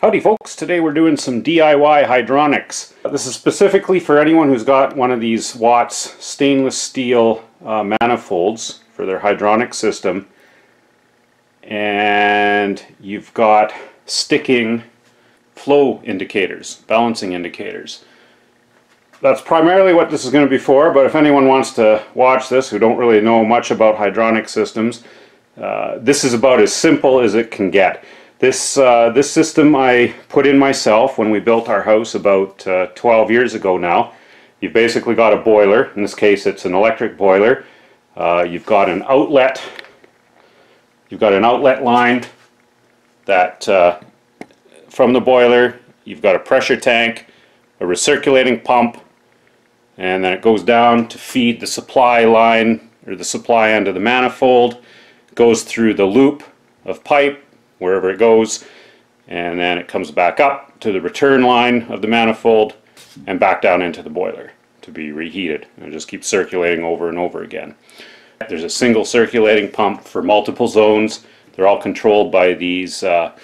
Howdy folks, today we're doing some DIY hydronics. This is specifically for anyone who's got one of these Watts stainless steel uh, manifolds for their hydronic system and you've got sticking flow indicators, balancing indicators. That's primarily what this is going to be for, but if anyone wants to watch this who don't really know much about hydronic systems, uh, this is about as simple as it can get. This, uh, this system I put in myself when we built our house about uh, 12 years ago now. You've basically got a boiler, in this case it's an electric boiler. Uh, you've got an outlet, you've got an outlet line that uh, from the boiler, you've got a pressure tank, a recirculating pump, and then it goes down to feed the supply line or the supply end of the manifold, goes through the loop of pipe wherever it goes and then it comes back up to the return line of the manifold and back down into the boiler to be reheated and just keeps circulating over and over again. There's a single circulating pump for multiple zones. They're all controlled by these uh,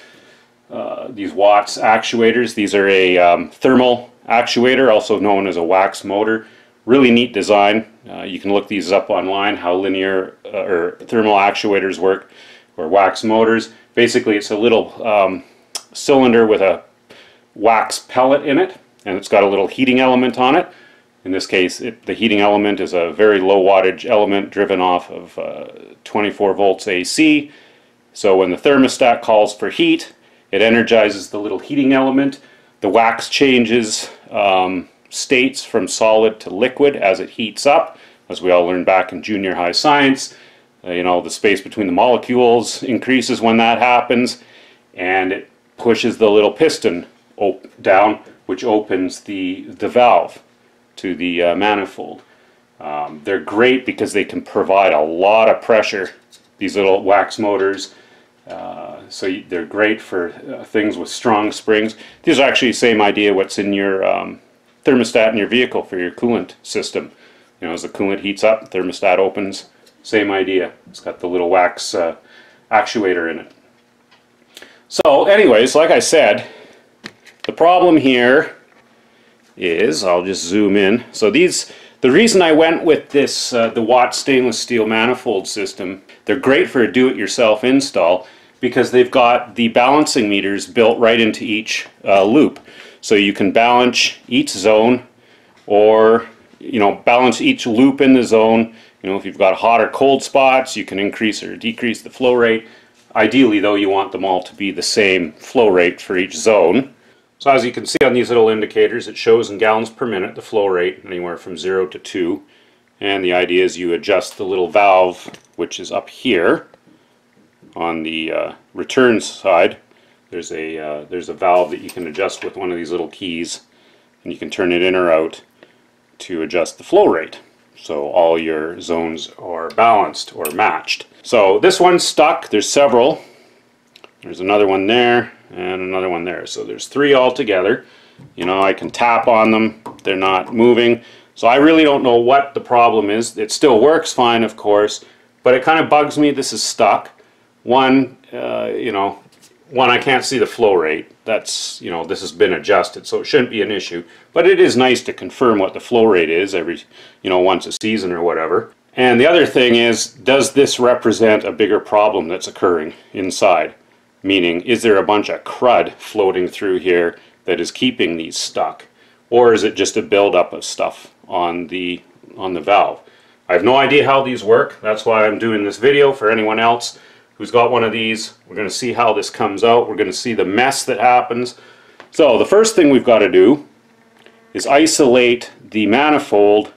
uh, these Watts actuators. These are a um, thermal actuator, also known as a wax motor. Really neat design. Uh, you can look these up online, how linear uh, or thermal actuators work, or wax motors. Basically, it's a little um, cylinder with a wax pellet in it, and it's got a little heating element on it. In this case, it, the heating element is a very low wattage element driven off of uh, 24 volts AC. So when the thermostat calls for heat, it energizes the little heating element. The wax changes um, states from solid to liquid as it heats up, as we all learned back in junior high science. Uh, you know, the space between the molecules increases when that happens, and it pushes the little piston down, which opens the, the valve to the uh, manifold. Um, they're great because they can provide a lot of pressure, these little wax motors. Uh, so you, they're great for uh, things with strong springs. These are actually the same idea what's in your um, thermostat in your vehicle for your coolant system. You know, as the coolant heats up, thermostat opens, same idea. It's got the little wax uh, actuator in it. So anyways, like I said, the problem here is, I'll just zoom in. So these, the reason I went with this, uh, the Watts stainless steel manifold system, they're great for a do-it-yourself install because they've got the balancing meters built right into each uh, loop. So you can balance each zone or you know balance each loop in the zone you know, if you've got hot or cold spots, you can increase or decrease the flow rate. Ideally, though, you want them all to be the same flow rate for each zone. So as you can see on these little indicators, it shows in gallons per minute the flow rate, anywhere from 0 to 2. And the idea is you adjust the little valve, which is up here on the uh, return side. There's a, uh, there's a valve that you can adjust with one of these little keys, and you can turn it in or out to adjust the flow rate so all your zones are balanced or matched. So this one's stuck. There's several. There's another one there and another one there. So there's three altogether. You know, I can tap on them. They're not moving. So I really don't know what the problem is. It still works fine, of course, but it kind of bugs me this is stuck. One, uh, you know, one, I can't see the flow rate. That's, you know, this has been adjusted, so it shouldn't be an issue. But it is nice to confirm what the flow rate is every, you know, once a season or whatever. And the other thing is, does this represent a bigger problem that's occurring inside? Meaning, is there a bunch of crud floating through here that is keeping these stuck? Or is it just a buildup of stuff on the, on the valve? I have no idea how these work. That's why I'm doing this video for anyone else who's got one of these. We're going to see how this comes out. We're going to see the mess that happens. So the first thing we've got to do is isolate the manifold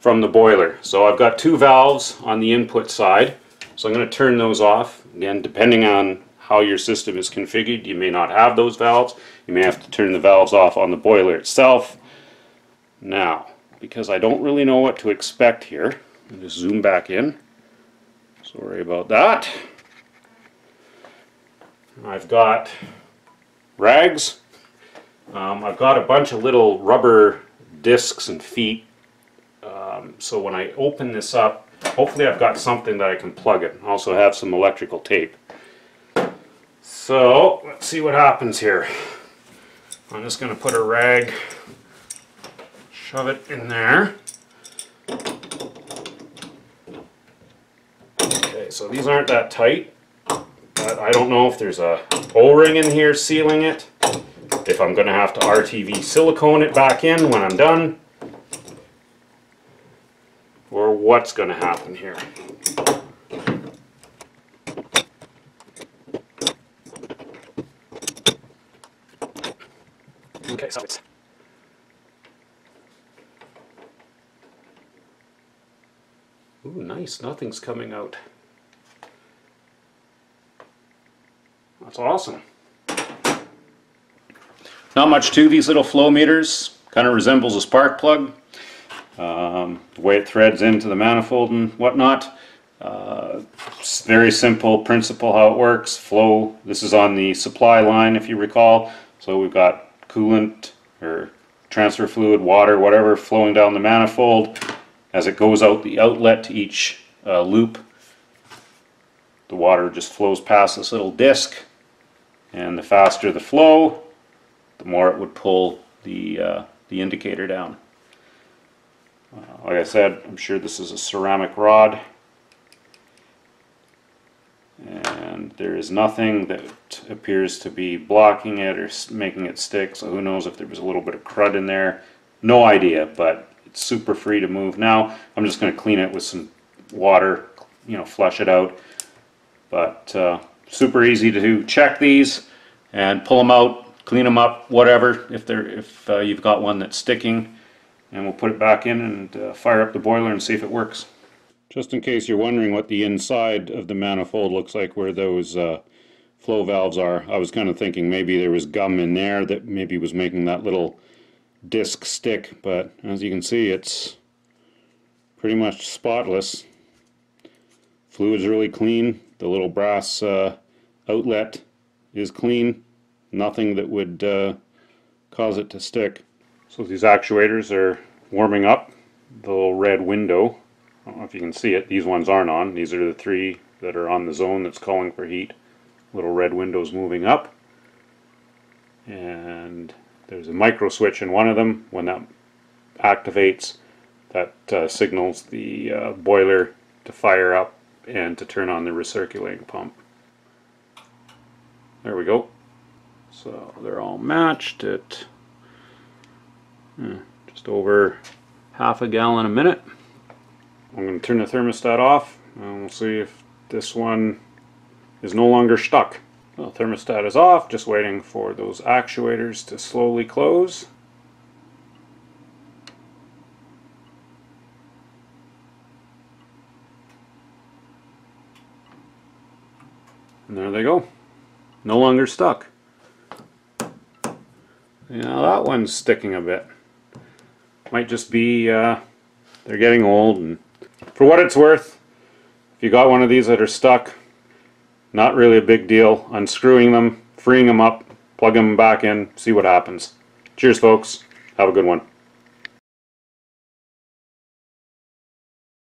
from the boiler. So I've got two valves on the input side. So I'm going to turn those off. Again, depending on how your system is configured, you may not have those valves. You may have to turn the valves off on the boiler itself. Now, because I don't really know what to expect here, I'll just zoom back in. Sorry about that. I've got rags. Um, I've got a bunch of little rubber discs and feet. Um, so when I open this up, hopefully I've got something that I can plug it. I also have some electrical tape. So let's see what happens here. I'm just going to put a rag, shove it in there. Okay, so these aren't that tight, I don't know if there's a O-ring in here sealing it, if I'm going to have to RTV silicone it back in when I'm done, or what's going to happen here. Okay, so it's Ooh, nice. Nothing's coming out. That's awesome. Not much to these little flow meters. Kind of resembles a spark plug. Um, the way it threads into the manifold and whatnot. Uh, very simple principle how it works. Flow, this is on the supply line if you recall. So we've got coolant or transfer fluid, water, whatever flowing down the manifold. As it goes out the outlet to each uh, loop, the water just flows past this little disc and the faster the flow, the more it would pull the, uh, the indicator down. Uh, like I said, I'm sure this is a ceramic rod. And there is nothing that appears to be blocking it or making it stick so who knows if there was a little bit of crud in there. No idea but it's super free to move. Now I'm just going to clean it with some water you know flush it out. But uh, super easy to check these and pull them out clean them up whatever if they're if uh, you've got one that's sticking. And we'll put it back in and uh, fire up the boiler and see if it works. Just in case you're wondering what the inside of the manifold looks like where those uh, flow valves are, I was kind of thinking maybe there was gum in there that maybe was making that little disc stick, but as you can see it's pretty much spotless. Fluid's really clean, the little brass uh, outlet is clean, nothing that would uh, cause it to stick. So these actuators are warming up the little red window I don't know if you can see it. These ones aren't on. These are the three that are on the zone that's calling for heat. Little red windows moving up. And there's a micro switch in one of them. When that activates, that uh, signals the uh, boiler to fire up and to turn on the recirculating pump. There we go. So they're all matched at hmm, just over half a gallon a minute. I'm going to turn the thermostat off and we'll see if this one is no longer stuck. Well, thermostat is off, just waiting for those actuators to slowly close. And there they go. No longer stuck. Yeah, that one's sticking a bit. Might just be uh, they're getting old and for what it's worth, if you got one of these that are stuck, not really a big deal. Unscrewing them, freeing them up, plugging them back in, see what happens. Cheers folks, have a good one.